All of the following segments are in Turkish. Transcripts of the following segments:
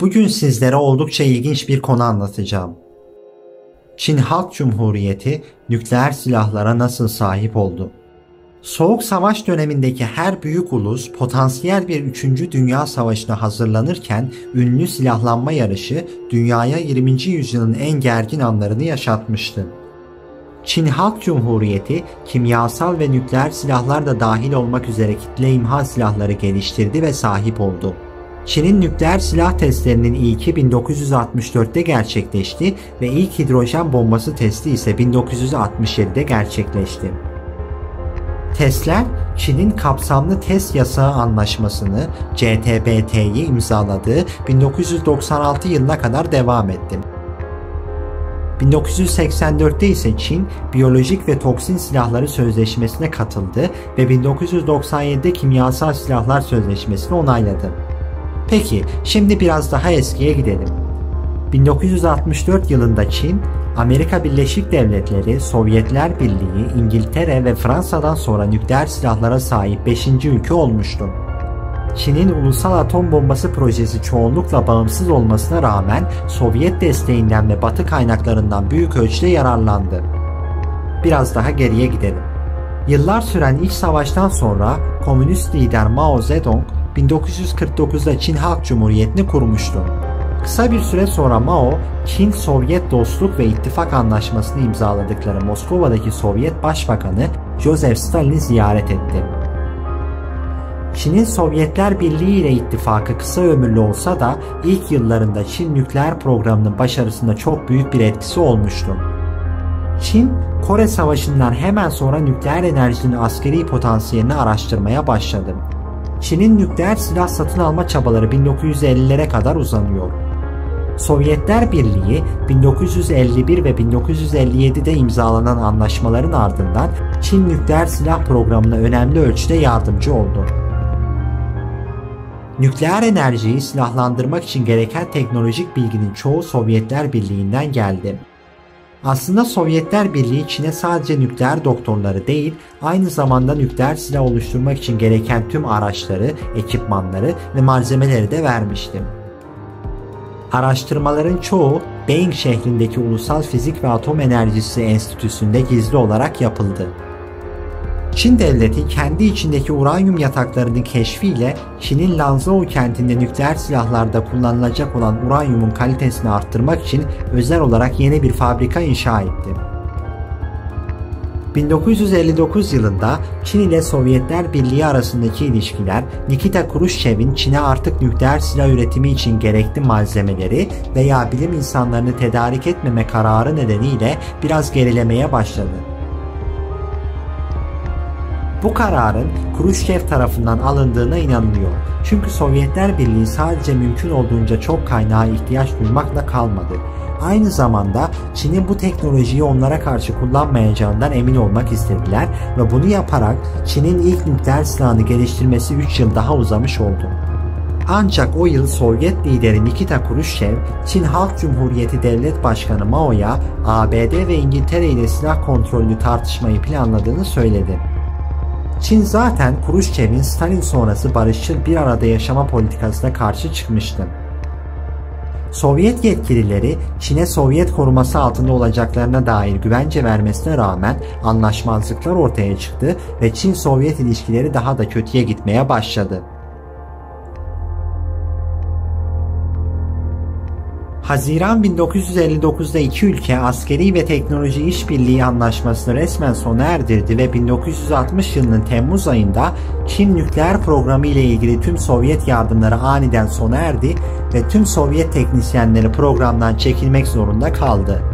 Bugün sizlere oldukça ilginç bir konu anlatacağım. Çin Halk Cumhuriyeti nükleer silahlara nasıl sahip oldu? Soğuk Savaş dönemindeki her büyük ulus potansiyel bir 3. Dünya Savaşı'na hazırlanırken ünlü silahlanma yarışı dünyaya 20. yüzyılın en gergin anlarını yaşatmıştı. Çin Halk Cumhuriyeti kimyasal ve nükleer silahlar da dahil olmak üzere kitle imha silahları geliştirdi ve sahip oldu. Çin'in nükleer silah testlerinin ilki 1964'te gerçekleşti ve ilk hidrojen bombası testi ise 1967'de gerçekleşti. Testler Çin'in kapsamlı test yasağı anlaşmasını CTBT'yi imzaladığı 1996 yılına kadar devam etti. 1984'te ise Çin biyolojik ve toksin silahları sözleşmesine katıldı ve 1997'de kimyasal silahlar sözleşmesini onayladı. Peki şimdi biraz daha eskiye gidelim. 1964 yılında Çin, Amerika Birleşik Devletleri, Sovyetler Birliği, İngiltere ve Fransa'dan sonra nükleer silahlara sahip 5. ülke olmuştu. Çin'in ulusal atom bombası projesi çoğunlukla bağımsız olmasına rağmen Sovyet desteğinden ve Batı kaynaklarından büyük ölçüde yararlandı. Biraz daha geriye gidelim. Yıllar süren iç savaştan sonra komünist lider Mao Zedong 1949'da Çin Halk Cumhuriyeti'ni kurmuştu. Kısa bir süre sonra Mao, Çin-Sovyet Dostluk ve İttifak Anlaşması'nı imzaladıkları Moskova'daki Sovyet Başbakanı Joseph Stalin'i ziyaret etti. Çin'in Sovyetler Birliği ile ittifakı kısa ömürlü olsa da ilk yıllarında Çin nükleer programının başarısında çok büyük bir etkisi olmuştu. Çin, Kore Savaşı'ndan hemen sonra nükleer enerjinin askeri potansiyelini araştırmaya başladı. Çin'in nükleer silah satın alma çabaları 1950'lere kadar uzanıyor. Sovyetler Birliği 1951 ve 1957'de imzalanan anlaşmaların ardından Çin nükleer silah programına önemli ölçüde yardımcı oldu. Nükleer enerjiyi silahlandırmak için gereken teknolojik bilginin çoğu Sovyetler Birliği'nden geldi. Aslında Sovyetler Birliği Çin'e sadece nükleer doktorları değil, aynı zamanda nükleer silah oluşturmak için gereken tüm araçları, ekipmanları ve malzemeleri de vermişti. Araştırmaların çoğu Beijing şehrindeki Ulusal Fizik ve Atom Enerjisi Enstitüsü'nde gizli olarak yapıldı. Çin devleti kendi içindeki uranyum yataklarının keşfiyle Çin'in Lanzhou kentinde nükleer silahlarda kullanılacak olan uranyumun kalitesini arttırmak için özel olarak yeni bir fabrika inşa etti. 1959 yılında Çin ile Sovyetler Birliği arasındaki ilişkiler Nikita Khrushchev'in Çin'e artık nükleer silah üretimi için gerekli malzemeleri veya bilim insanlarını tedarik etmeme kararı nedeniyle biraz gerilemeye başladı. Bu kararın Khrushchev tarafından alındığına inanılıyor. Çünkü Sovyetler Birliği sadece mümkün olduğunca çok kaynağa ihtiyaç duymakla kalmadı. Aynı zamanda Çin'in bu teknolojiyi onlara karşı kullanmayacağından emin olmak istediler ve bunu yaparak Çin'in ilk nükleer silahını geliştirmesi 3 yıl daha uzamış oldu. Ancak o yıl Sovyet lideri Nikita Khrushchev, Çin Halk Cumhuriyeti Devlet Başkanı Mao'ya ABD ve İngiltere ile silah kontrolünü tartışmayı planladığını söyledi. Çin zaten Khrushchev'in Stalin sonrası barışçıl bir arada yaşama politikasına karşı çıkmıştı. Sovyet yetkilileri Çin'e Sovyet koruması altında olacaklarına dair güvence vermesine rağmen anlaşmazlıklar ortaya çıktı ve Çin-Sovyet ilişkileri daha da kötüye gitmeye başladı. Haziran 1959'da iki ülke askeri ve teknoloji işbirliği anlaşmasını resmen sona erdirdi ve 1960 yılının Temmuz ayında Çin nükleer programı ile ilgili tüm Sovyet yardımları aniden sona erdi ve tüm Sovyet teknisyenleri programdan çekilmek zorunda kaldı.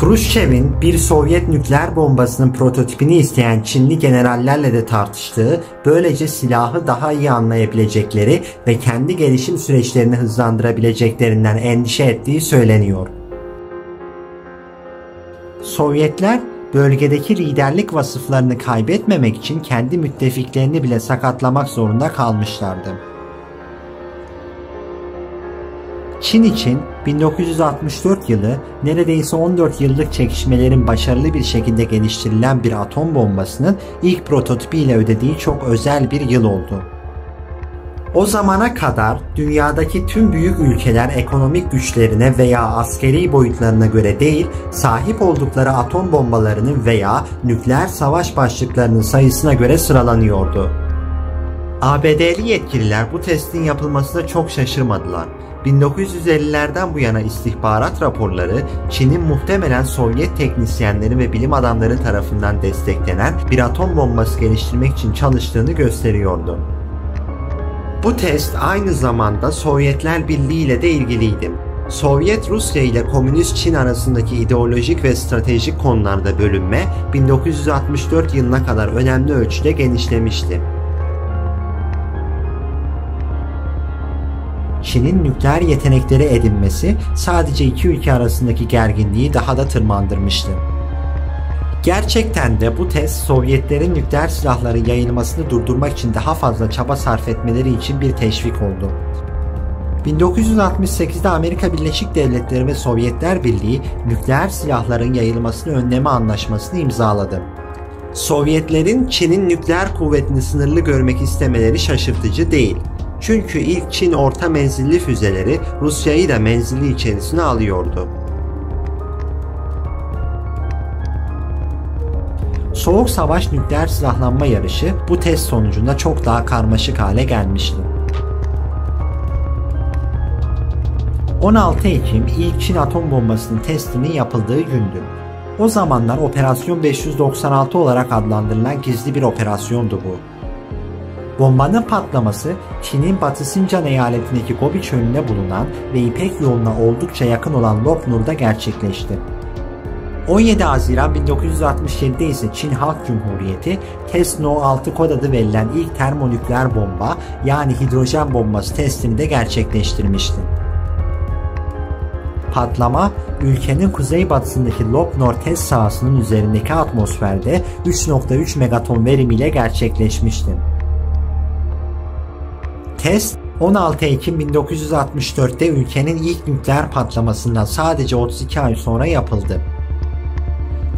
Khrushchev'in bir Sovyet nükleer bombasının prototipini isteyen Çinli generallerle de tartıştığı, böylece silahı daha iyi anlayabilecekleri ve kendi gelişim süreçlerini hızlandırabileceklerinden endişe ettiği söyleniyor. Sovyetler bölgedeki liderlik vasıflarını kaybetmemek için kendi müttefiklerini bile sakatlamak zorunda kalmışlardı. Çin için 1964 yılı neredeyse 14 yıllık çekişmelerin başarılı bir şekilde geliştirilen bir atom bombasının ilk prototipiyle ödediği çok özel bir yıl oldu. O zamana kadar dünyadaki tüm büyük ülkeler ekonomik güçlerine veya askeri boyutlarına göre değil, sahip oldukları atom bombalarının veya nükleer savaş başlıklarının sayısına göre sıralanıyordu. ABD'li yetkililer bu testin yapılmasına çok şaşırmadılar. 1950'lerden bu yana istihbarat raporları Çin'in muhtemelen Sovyet teknisyenleri ve bilim adamları tarafından desteklenen bir atom bombası geliştirmek için çalıştığını gösteriyordu. Bu test aynı zamanda Sovyetler Birliği ile de ilgiliydi. Sovyet Rusya ile Komünist Çin arasındaki ideolojik ve stratejik konularda bölünme 1964 yılına kadar önemli ölçüde genişlemişti. Çin'in nükleer yetenekleri edinmesi sadece iki ülke arasındaki gerginliği daha da tırmandırmıştı. Gerçekten de bu test Sovyetlerin nükleer silahların yayılmasını durdurmak için daha fazla çaba sarf etmeleri için bir teşvik oldu. 1968'de Amerika Birleşik Devletleri ve Sovyetler Birliği nükleer silahların yayılmasını önleme anlaşmasını imzaladı. Sovyetlerin Çin'in nükleer kuvvetini sınırlı görmek istemeleri şaşırtıcı değil. Çünkü ilk Çin orta menzilli füzeleri Rusya'yı da menzili içerisine alıyordu. Soğuk Savaş nükleer silahlanma yarışı bu test sonucunda çok daha karmaşık hale gelmişti. 16 Ekim ilk Çin atom bombasının testinin yapıldığı gündü. O zamanlar Operasyon 596 olarak adlandırılan gizli bir operasyondu bu. Bombanın patlaması Çin'in batı Sincan eyaletindeki Gobi çölünde bulunan ve İpek yoluna oldukça yakın olan Lopnur'da gerçekleşti. 17 Haziran 1967'de ise Çin Halk Cumhuriyeti TESNO 6 kod adı verilen ilk termonükleer bomba yani hidrojen bombası testini de gerçekleştirmişti. Patlama ülkenin kuzeybatısındaki Lopnor test sahasının üzerindeki atmosferde 3.3 megaton verimiyle gerçekleşmişti. Test 16 Ekim 1964'te ülkenin ilk nükleer patlamasından sadece 32 ay sonra yapıldı.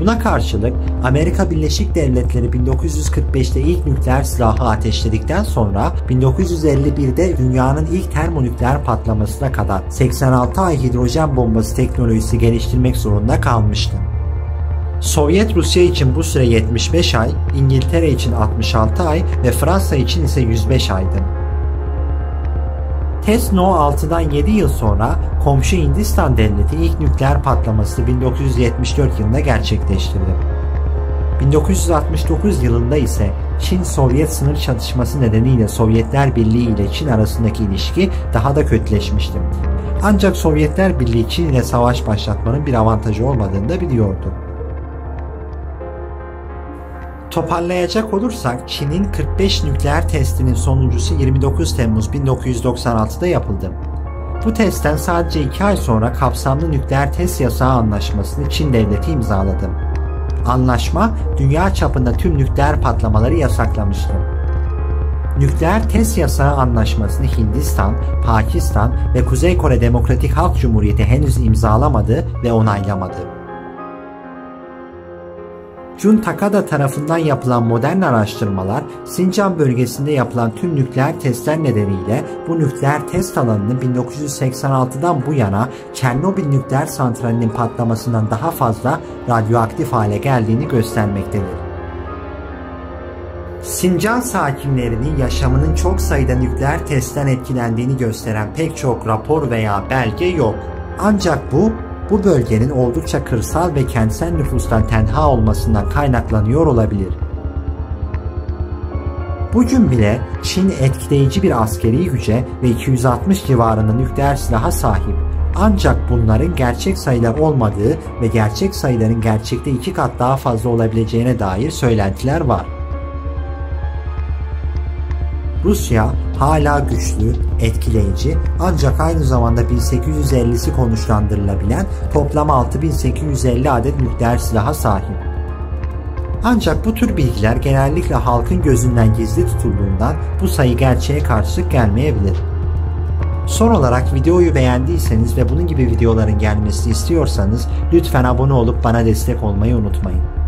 Buna karşılık Amerika Birleşik Devletleri 1945'te ilk nükleer silahı ateşledikten sonra 1951'de dünyanın ilk termonükleer patlamasına kadar 86 ay hidrojen bombası teknolojisi geliştirmek zorunda kalmıştı. Sovyet Rusya için bu süre 75 ay, İngiltere için 66 ay ve Fransa için ise 105 aydı. Tesno 6'dan 7 yıl sonra komşu Hindistan devleti ilk nükleer patlaması 1974 yılında gerçekleştirdi. 1969 yılında ise Çin-Sovyet sınır çatışması nedeniyle Sovyetler Birliği ile Çin arasındaki ilişki daha da kötüleşmişti. Ancak Sovyetler Birliği Çin ile savaş başlatmanın bir avantajı olmadığını da biliyordu. Toparlayacak olursak Çin'in 45 nükleer testinin sonuncusu 29 Temmuz 1996'da yapıldı. Bu testten sadece 2 ay sonra kapsamlı nükleer test yasağı anlaşmasını Çin devleti imzaladı. Anlaşma dünya çapında tüm nükleer patlamaları yasaklamıştı. Nükleer test yasağı anlaşmasını Hindistan, Pakistan ve Kuzey Kore Demokratik Halk Cumhuriyeti henüz imzalamadı ve onaylamadı. Jun Takada tarafından yapılan modern araştırmalar Sincan bölgesinde yapılan tüm nükleer testler nedeniyle bu nükleer test alanının 1986'dan bu yana Çernobil nükleer santralinin patlamasından daha fazla radyoaktif hale geldiğini göstermektedir. Sincan sakinlerinin yaşamının çok sayıda nükleer testten etkilendiğini gösteren pek çok rapor veya belge yok. Ancak bu bu bölgenin oldukça kırsal ve kentsel nüfustan tenha olmasından kaynaklanıyor olabilir. Bugün bile Çin etkileyici bir askeri güce ve 260 civarında nükleer silaha sahip. Ancak bunların gerçek sayılar olmadığı ve gerçek sayıların gerçekte iki kat daha fazla olabileceğine dair söylentiler var. Rusya hala güçlü, etkileyici ancak aynı zamanda 1850'si konuşlandırılabilen toplam 6850 adet nükleer silaha sahip. Ancak bu tür bilgiler genellikle halkın gözünden gizli tutulduğundan bu sayı gerçeğe karşılık gelmeyebilir. Son olarak videoyu beğendiyseniz ve bunun gibi videoların gelmesini istiyorsanız lütfen abone olup bana destek olmayı unutmayın.